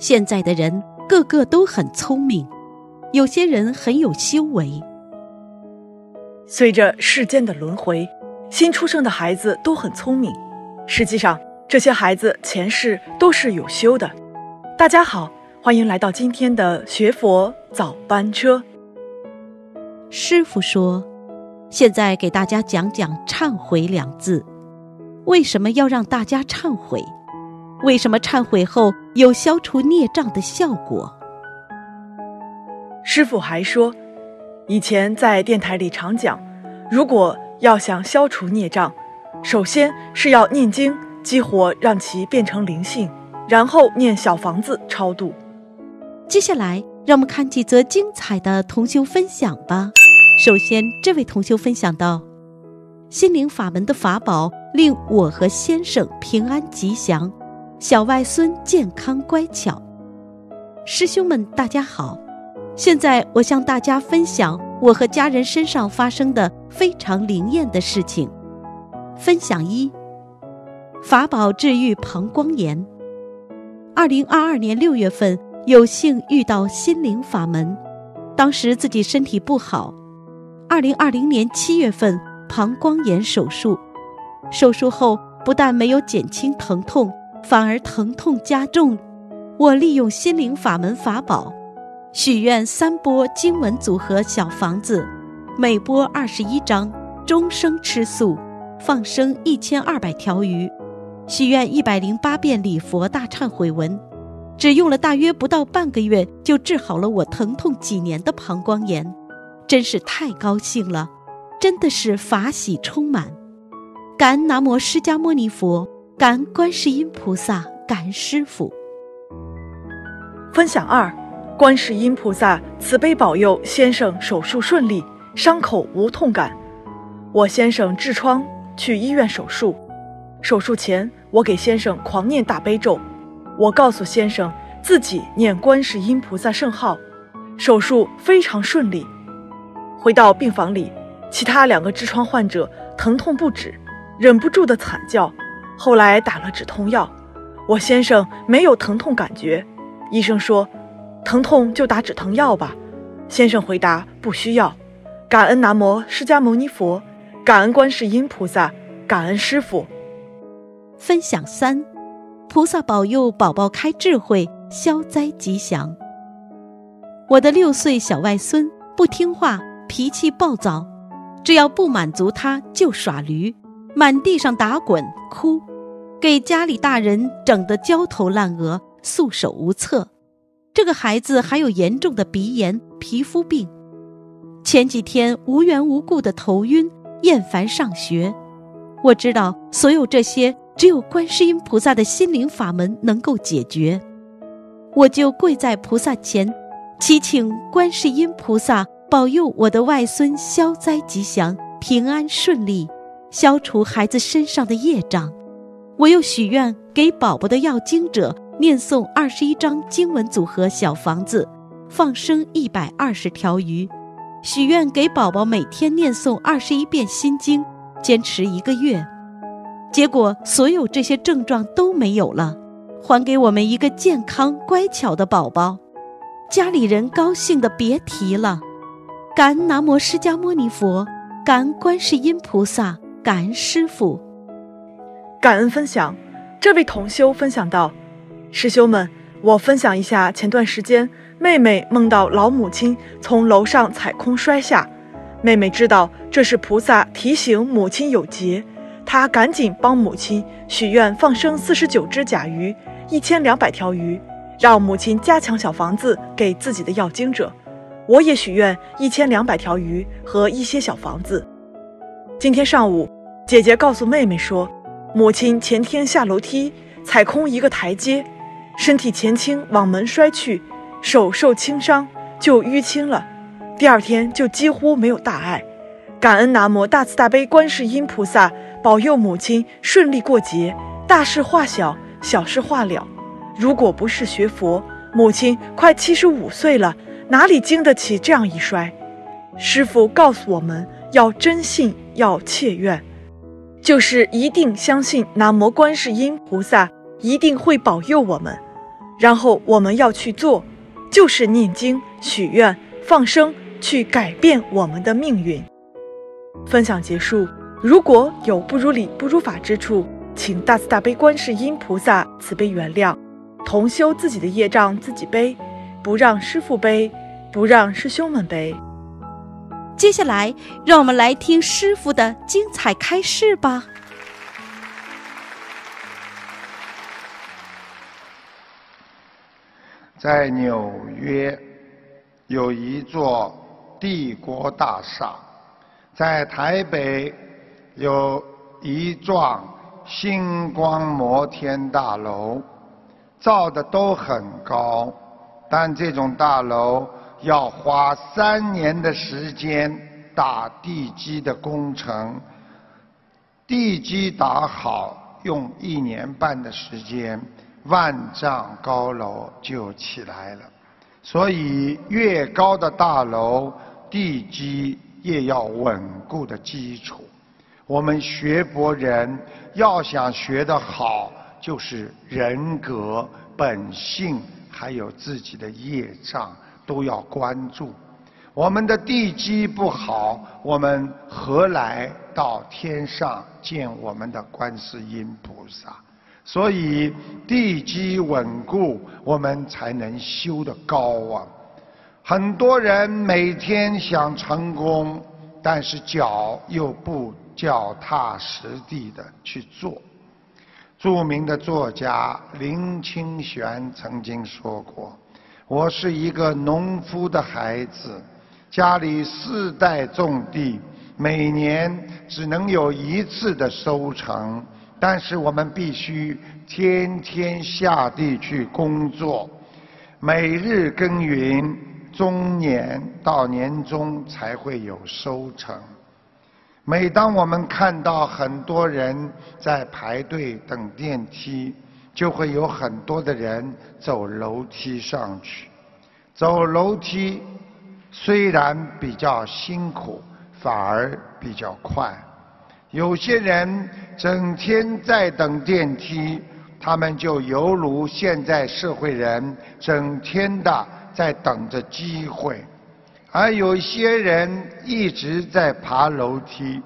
现在的人个个都很聪明，有些人很有修为。随着世间的轮回，新出生的孩子都很聪明。实际上，这些孩子前世都是有修的。大家好，欢迎来到今天的学佛早班车。师傅说，现在给大家讲讲“忏悔”两字。为什么要让大家忏悔？为什么忏悔后有消除孽障的效果？师傅还说，以前在电台里常讲，如果要想消除孽障，首先是要念经激活，让其变成灵性，然后念小房子超度。接下来，让我们看几则精彩的同修分享吧。首先，这位同修分享到：心灵法门的法宝。令我和先生平安吉祥，小外孙健康乖巧。师兄们，大家好！现在我向大家分享我和家人身上发生的非常灵验的事情。分享一：法宝治愈膀胱炎。二零二二年六月份，有幸遇到心灵法门，当时自己身体不好。二零二零年七月份，膀胱炎手术。手术后不但没有减轻疼痛，反而疼痛加重。我利用心灵法门法宝，许愿三波经文组合小房子，每波二十一张，终生吃素，放生一千二百条鱼，许愿一百零八遍礼佛大忏悔文，只用了大约不到半个月，就治好了我疼痛几年的膀胱炎，真是太高兴了，真的是法喜充满。感恩南无释迦牟尼佛，感观世音菩萨，感师傅。分享二：观世音菩萨慈悲保佑先生手术顺利，伤口无痛感。我先生痔疮去医院手术，手术前我给先生狂念大悲咒，我告诉先生自己念观世音菩萨圣号，手术非常顺利。回到病房里，其他两个痔疮患者疼痛不止。忍不住的惨叫，后来打了止痛药，我先生没有疼痛感觉，医生说，疼痛就打止疼药吧。先生回答不需要，感恩南无释迦牟尼佛，感恩观世音菩萨，感恩师傅。分享三，菩萨保佑宝宝开智慧，消灾吉祥。我的六岁小外孙不听话，脾气暴躁，只要不满足他就耍驴。满地上打滚哭，给家里大人整得焦头烂额、束手无策。这个孩子还有严重的鼻炎、皮肤病，前几天无缘无故的头晕、厌烦上学。我知道所有这些只有观世音菩萨的心灵法门能够解决，我就跪在菩萨前，祈请观世音菩萨保佑我的外孙消灾吉祥、平安顺利。消除孩子身上的业障，我又许愿给宝宝的要经者念诵二十一张经文组合小房子，放生一百二十条鱼，许愿给宝宝每天念诵二十一遍心经，坚持一个月。结果所有这些症状都没有了，还给我们一个健康乖巧的宝宝，家里人高兴的别提了。感恩南无释迦牟尼佛，感恩观世音菩萨。感恩师父，感恩分享。这位同修分享到：“师兄们，我分享一下前段时间妹妹梦到老母亲从楼上踩空摔下，妹妹知道这是菩萨提醒母亲有劫，她赶紧帮母亲许愿放生四十九只甲鱼，一千两百条鱼，让母亲加强小房子给自己的要经者。我也许愿一千两百条鱼和一些小房子。”今天上午，姐姐告诉妹妹说，母亲前天下楼梯踩空一个台阶，身体前倾往门摔去，手受轻伤就淤青了。第二天就几乎没有大碍。感恩南无大慈大悲观世音菩萨保佑母亲顺利过节，大事化小，小事化了。如果不是学佛，母亲快七十五岁了，哪里经得起这样一摔？师父告诉我们要真信。要切愿，就是一定相信南无观世音菩萨一定会保佑我们。然后我们要去做，就是念经、许愿、放生，去改变我们的命运。分享结束。如果有不如理、不如法之处，请大慈大悲观世音菩萨慈悲原谅。同修自己的业障自己背，不让师父背，不让师兄们背。接下来，让我们来听师傅的精彩开示吧。在纽约有一座帝国大厦，在台北。有一幢星光摩天大楼，造的都很高，但这种大楼要花三年的时间打地基的工程，地基打好用一年半的时间，万丈高楼就起来了。所以越高的大楼，地基越要稳固的基础。我们学佛人要想学得好，就是人格、本性，还有自己的业障都要关注。我们的地基不好，我们何来到天上见我们的观世音菩萨？所以地基稳固，我们才能修得高啊！很多人每天想成功，但是脚又不。脚踏实地的去做。著名的作家林清玄曾经说过：“我是一个农夫的孩子，家里世代种地，每年只能有一次的收成，但是我们必须天天下地去工作，每日耕耘，终年到年终才会有收成。”每当我们看到很多人在排队等电梯，就会有很多的人走楼梯上去。走楼梯虽然比较辛苦，反而比较快。有些人整天在等电梯，他们就犹如现在社会人整天的在等着机会。而有些人一直在爬楼梯，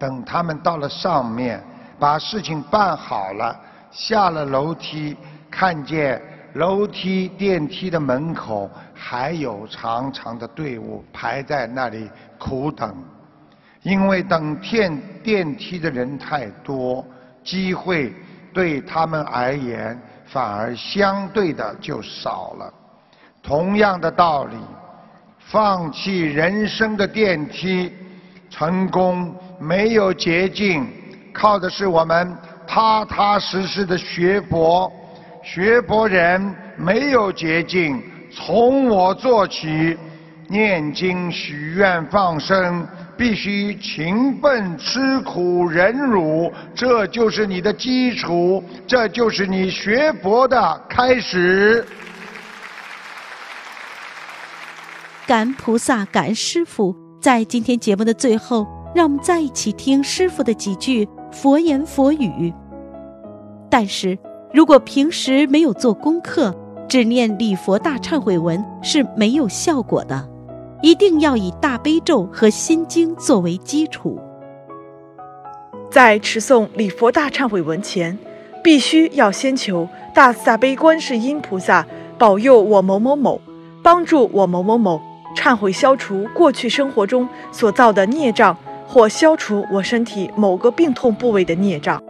等他们到了上面，把事情办好了，下了楼梯，看见楼梯电梯的门口还有长长的队伍排在那里苦等，因为等电电梯的人太多，机会对他们而言反而相对的就少了。同样的道理。放弃人生的电梯，成功没有捷径，靠的是我们踏踏实实的学佛。学佛人没有捷径，从我做起，念经、许愿、放生，必须勤奋、吃苦、忍辱，这就是你的基础，这就是你学佛的开始。感恩菩萨，感恩师父。在今天节目的最后，让我们再一起听师傅的几句佛言佛语。但是如果平时没有做功课，只念礼佛大忏悔文是没有效果的，一定要以大悲咒和心经作为基础。在持诵礼佛大忏悔文前，必须要先求大慈大悲观世音菩萨保佑我某某某，帮助我某某某。忏悔，消除过去生活中所造的孽障，或消除我身体某个病痛部位的孽障。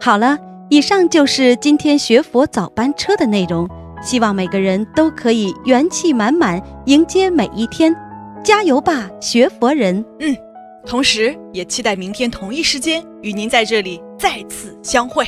好了，以上就是今天学佛早班车的内容。希望每个人都可以元气满满迎接每一天，加油吧，学佛人！嗯，同时也期待明天同一时间与您在这里再次相会。